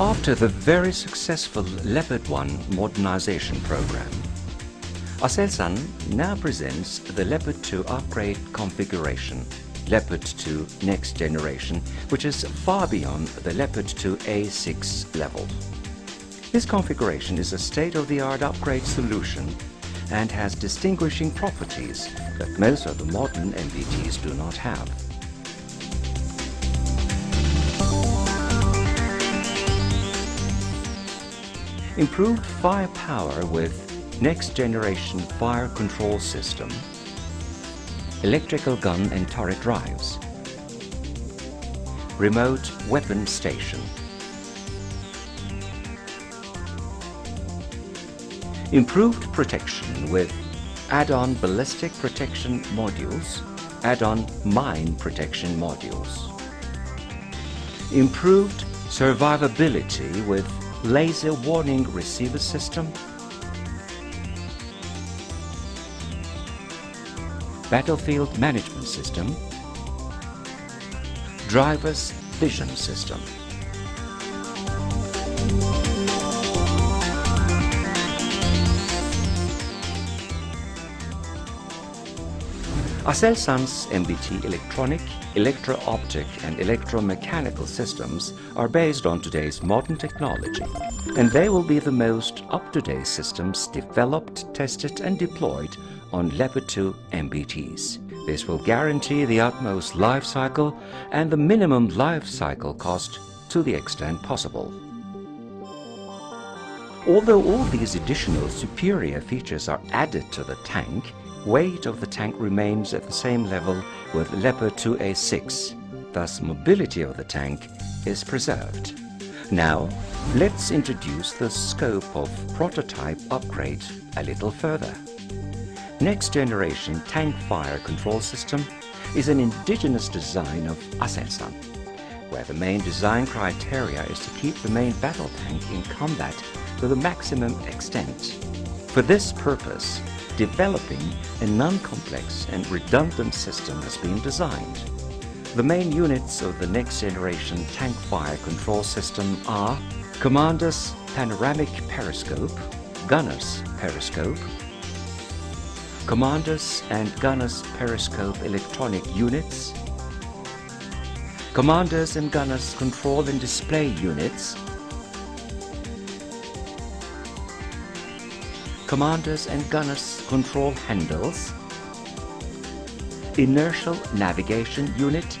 After the very successful Leopard 1 modernization program, Aselsan now presents the Leopard 2 upgrade configuration, Leopard 2 Next Generation, which is far beyond the Leopard 2 A6 level. This configuration is a state-of-the-art upgrade solution and has distinguishing properties that most of the modern MBTs do not have. Improved firepower with next generation fire control system, electrical gun and turret drives, remote weapon station, improved protection with add-on ballistic protection modules, add-on mine protection modules, improved survivability with laser warning receiver system, battlefield management system, driver's vision system. Aselsan's MBT electronic, electro-optic and electromechanical systems are based on today's modern technology and they will be the most up-to-date systems developed, tested and deployed on Leopard 2 MBTs. This will guarantee the utmost life cycle and the minimum life cycle cost to the extent possible. Although all these additional superior features are added to the tank, weight of the tank remains at the same level with Leopard 2A6, thus mobility of the tank is preserved. Now, let's introduce the scope of prototype upgrade a little further. Next generation tank fire control system is an indigenous design of Aselsan, where the main design criteria is to keep the main battle tank in combat to the maximum extent. For this purpose, developing a non-complex and redundant system has been designed. The main units of the next generation tank fire control system are Commander's Panoramic Periscope, Gunner's Periscope, Commander's and Gunner's Periscope electronic units, Commanders and Gunners Control and Display Units, Commanders and Gunners Control Handles, Inertial Navigation Unit,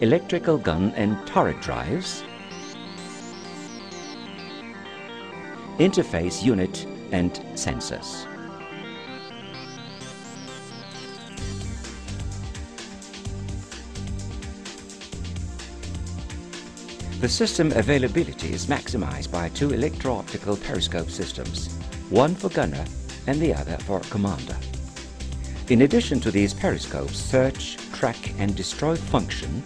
Electrical Gun and Turret Drives, Interface Unit and Sensors. The system availability is maximized by two electro-optical periscope systems, one for gunner and the other for commander. In addition to these periscopes search, track and destroy function,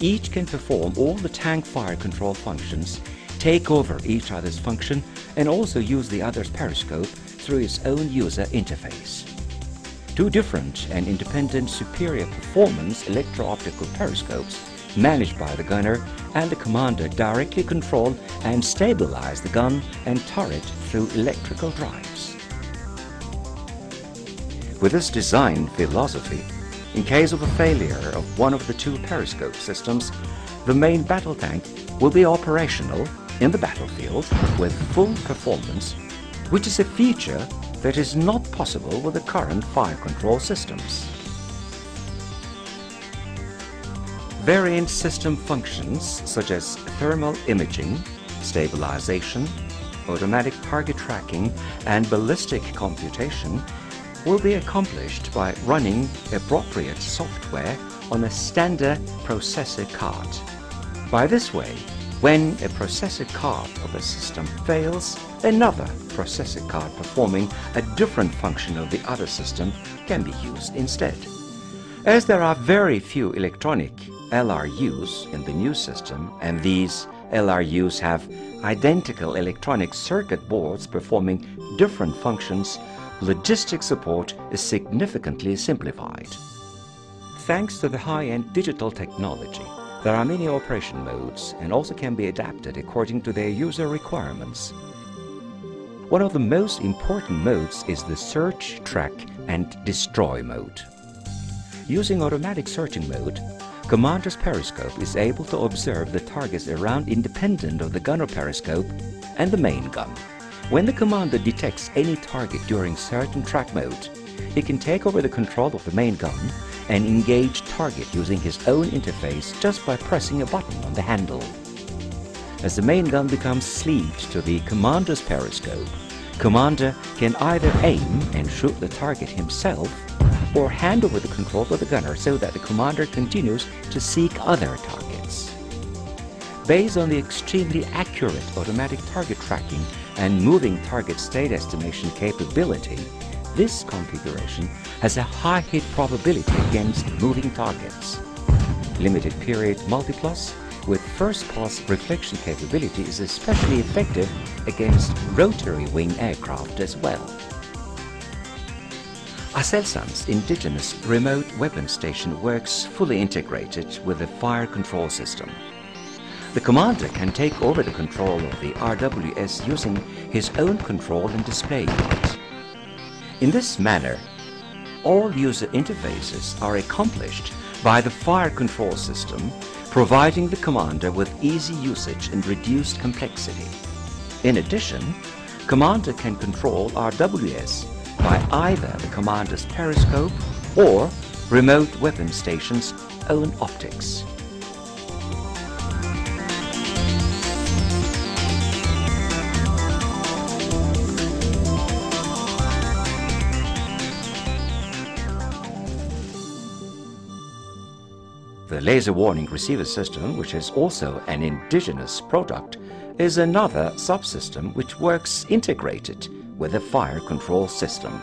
each can perform all the tank fire control functions, take over each other's function and also use the other's periscope through its own user interface. Two different and independent superior performance electro-optical periscopes managed by the gunner and the commander directly control and stabilize the gun and turret through electrical drives. With this design philosophy, in case of a failure of one of the two periscope systems, the main battle tank will be operational in the battlefield with full performance, which is a feature that is not possible with the current fire control systems. Variant system functions such as thermal imaging, stabilization, automatic target tracking and ballistic computation will be accomplished by running appropriate software on a standard processor card. By this way, when a processor card of a system fails, another processor card performing a different function of the other system can be used instead. As there are very few electronic LRUs in the new system, and these LRUs have identical electronic circuit boards performing different functions, logistic support is significantly simplified. Thanks to the high-end digital technology, there are many operation modes and also can be adapted according to their user requirements. One of the most important modes is the search, track and destroy mode. Using automatic searching mode, Commander's periscope is able to observe the targets around independent of the gunner periscope and the main gun. When the commander detects any target during certain track mode, he can take over the control of the main gun and engage target using his own interface just by pressing a button on the handle. As the main gun becomes sleeved to the commander's periscope, commander can either aim and shoot the target himself or hand over the control to the gunner so that the commander continues to seek other targets. Based on the extremely accurate automatic target tracking and moving target state estimation capability, this configuration has a high hit probability against moving targets. Limited period multiplus with first pass reflection capability is especially effective against rotary wing aircraft as well. Aselsan's indigenous remote weapon station works fully integrated with the fire control system. The commander can take over the control of the RWS using his own control and display unit. In this manner, all user interfaces are accomplished by the fire control system, providing the commander with easy usage and reduced complexity. In addition, commander can control RWS by either the commander's periscope or remote weapon station's own optics. The laser warning receiver system, which is also an indigenous product, is another subsystem which works integrated with a fire control system.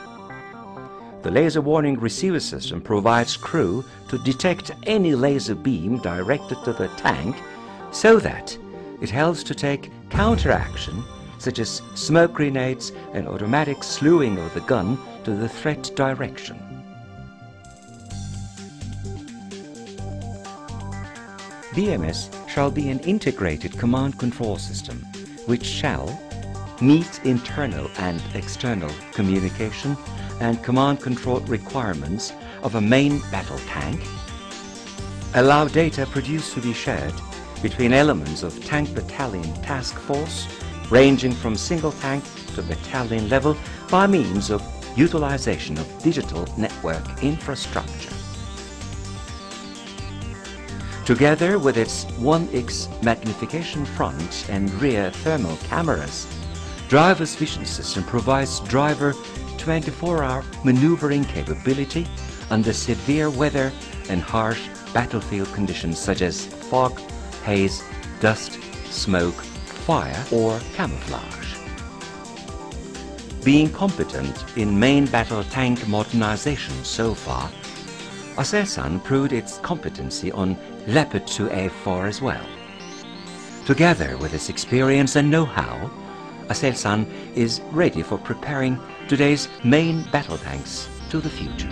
The laser warning receiver system provides crew to detect any laser beam directed to the tank so that it helps to take counteraction such as smoke grenades and automatic slewing of the gun to the threat direction. BMS shall be an integrated command control system which shall meet internal and external communication and command control requirements of a main battle tank, allow data produced to be shared between elements of tank battalion task force ranging from single tank to battalion level by means of utilization of digital network infrastructure. Together with its 1x magnification front and rear thermal cameras, Driver's Vision System provides driver 24-hour maneuvering capability under severe weather and harsh battlefield conditions such as fog, haze, dust, smoke, fire or camouflage. Being competent in main battle tank modernization so far, Aselsan proved its competency on Leopard 2A4 as well. Together with its experience and know-how, Aselsan is ready for preparing today's main battle tanks to the future.